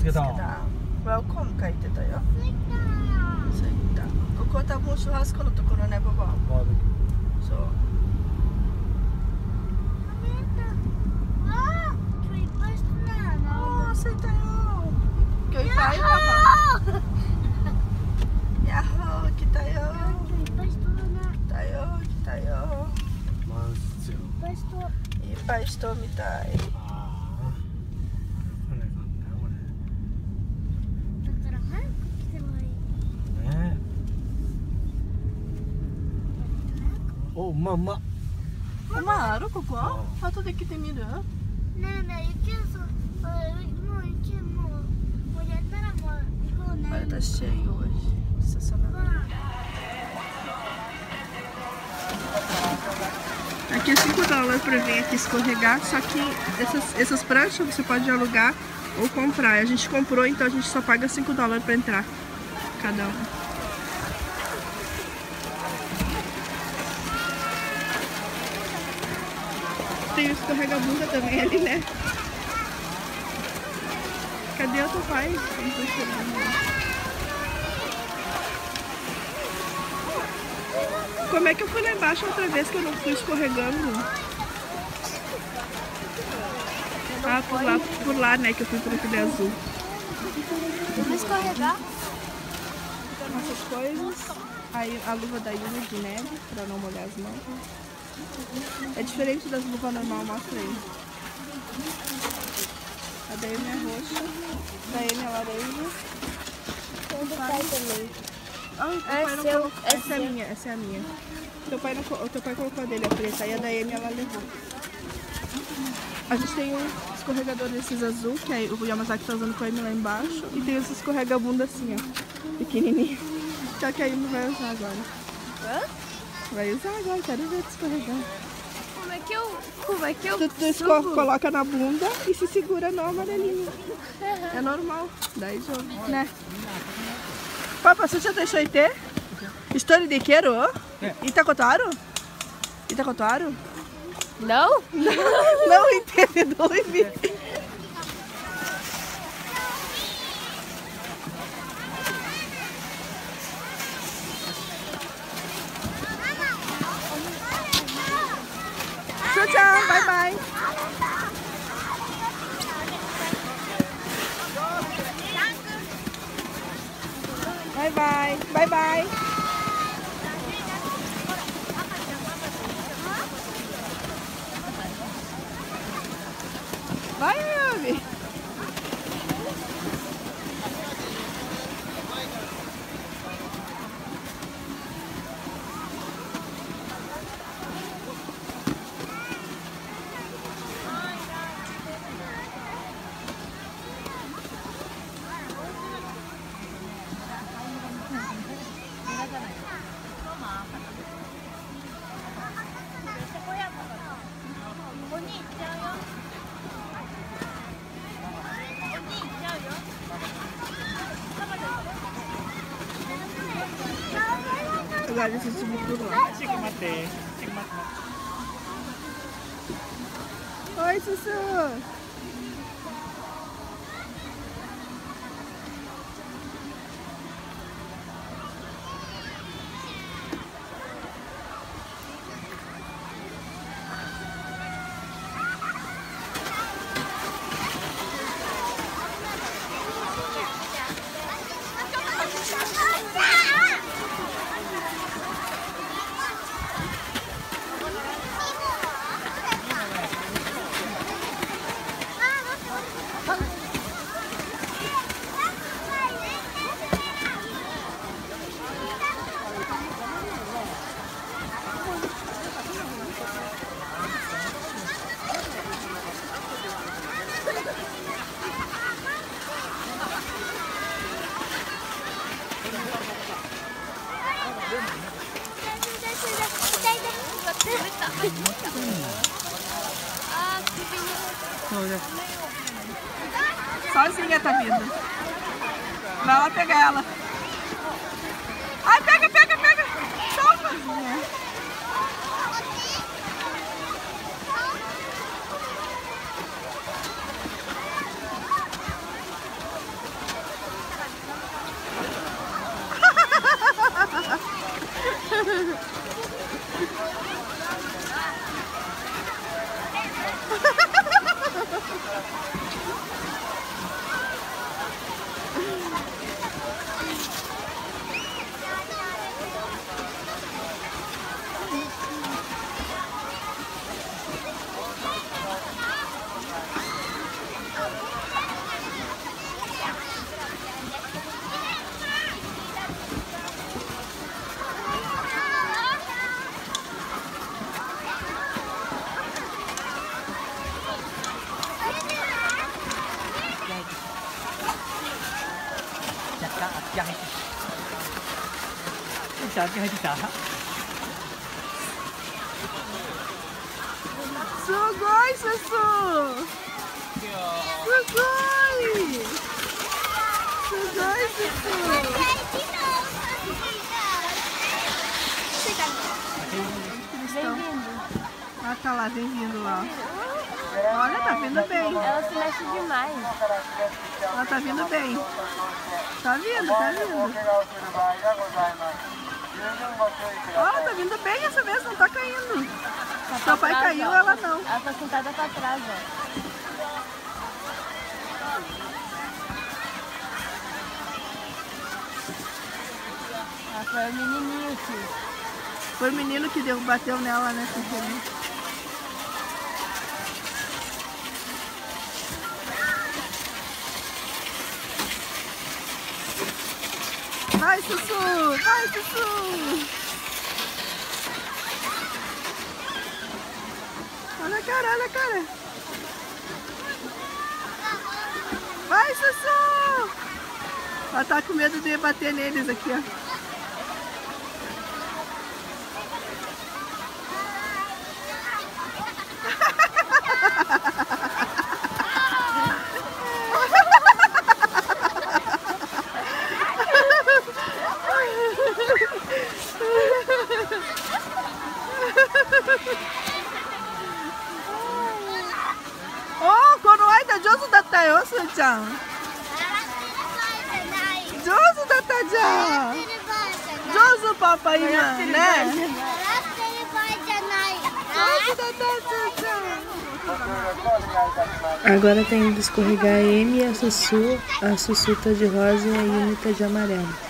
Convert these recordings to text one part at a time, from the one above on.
つけたん Welcome 書いてたよ。着いたここは多分シュハスコのところねボボバーベキそうあー着いたよ今日いっぱいパパヤッホー来たよ。来たよ。来たよ。ュ満室よいっぱい人みたいおうまうままああるここう後で来てみるねえねえ雪そあもう雪もうもうやったらもう行こうね Olha, tá cheio hoje. Estacionamento. Aqui é 5 dólares para vir aqui escorregar, só que essas, essas pranchas você pode alugar ou comprar. A gente comprou, então a gente só paga 5 dólares para entrar. Cada um. Tem o escorrega-bunda também ali, né? Cadê o teu pai? Não tô esperando. Como é que eu fui lá embaixo outra vez que eu não fui escorregando? Ah, por lá, por lá, né, que eu fui por aquele azul. Vamos escorregar? Essas coisas. Aí a luva da Yumi de neve, pra não molhar as mãos. É diferente das luvas normal, mostra aí. A da é roxa, da Amy é laranja. Tem do pai também. Ah, teu É pai não colocou- é essa é a minha, essa é a minha. Teu pai não, teu pai colocou a dele, a preta, e a da Amy ela levou. A gente tem um escorregador desses azul, que é o Yamazaki tá usando com a Amy lá embaixo, e tem esse escorrega-bunda assim, ó, pequenininho. Só que a Amy vai usar agora. Vai usar agora, quero ver te escorregar. Como é que eu. Como é que eu. Tu, tu coloca na bunda e se segura no amarelinho. É normal. Daí jogo, né? Papa, você já deixou ter? História de queiro? É. Itacotaro? É Itacotaro? É não? Não, não entendedor. Bye, bye. Sabagaya susu! Sussu. Sozinha tá vindo. Vai lá pegar ela. ちゃんと入ってきた Sugoi, Sussu! Sugoi! Sugoi, Sussu! Ah, tá lá, vem vindo lá. Olha, tá vindo bem. Ela se mexe demais. Ela tá vindo bem. Tá vindo, tá vindo. Ó, tá vindo bem essa vez, não tá caindo. Seu pai Atrás, caiu, ó. ela não. Ela tá sentada pra trás, ó. Ela foi o menininho, tio. Foi o menino que deu, bateu nela, né, sem Vai, Sussu! Vai, Sussu! Olha a cara, olha a cara. Vai, Sussu! Ela tá com medo de bater neles aqui, ó. Tatyana? Jozu da Tatyana. Jozu papa ima, ne? Agora tem indo escorregar a M e a Sussu, a Sussu tá de rosa e a Yumi tá de amarelo.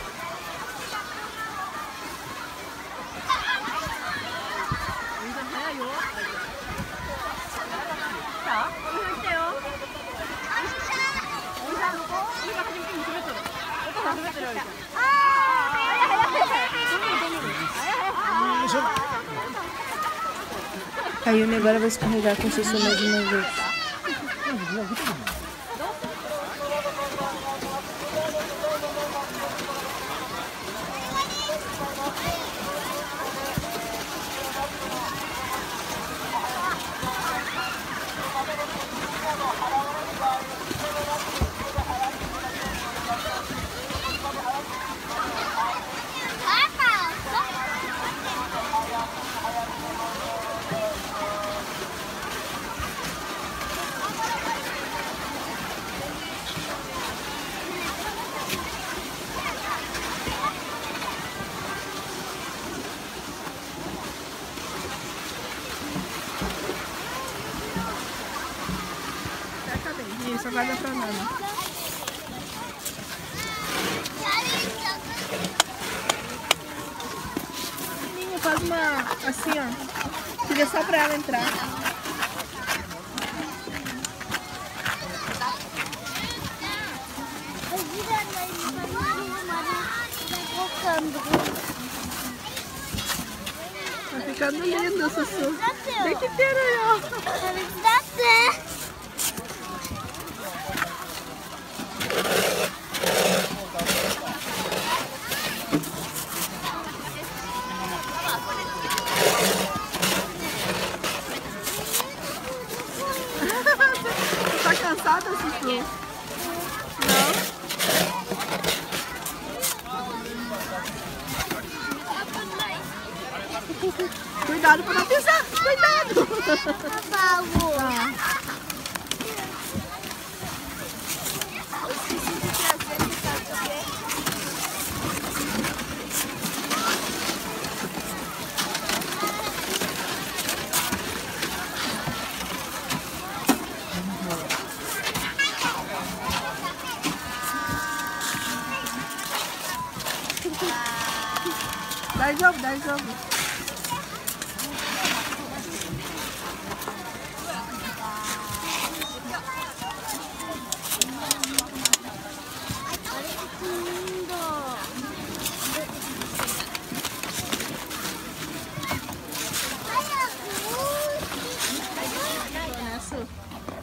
A Yumi agora vai escorregar com a Sussu mais uma vez. Isso, agora dá pra Nana. Ninho, faz uma assim, ó. Tira só pra ela entrar. Tá ficando lindo, Sussu. Tem que ter aí, ó. Tá cansada, Sussu? Não? Cuidado pra não pisar! Cuidado! Tá. Daijoubu, daijoubu.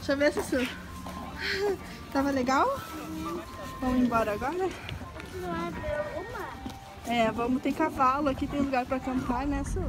Deixa eu ver, Sussu. Tava legal? Vamos embora agora? É. É, vamos, tem cavalo aqui, tem lugar pra acampar, né, Su?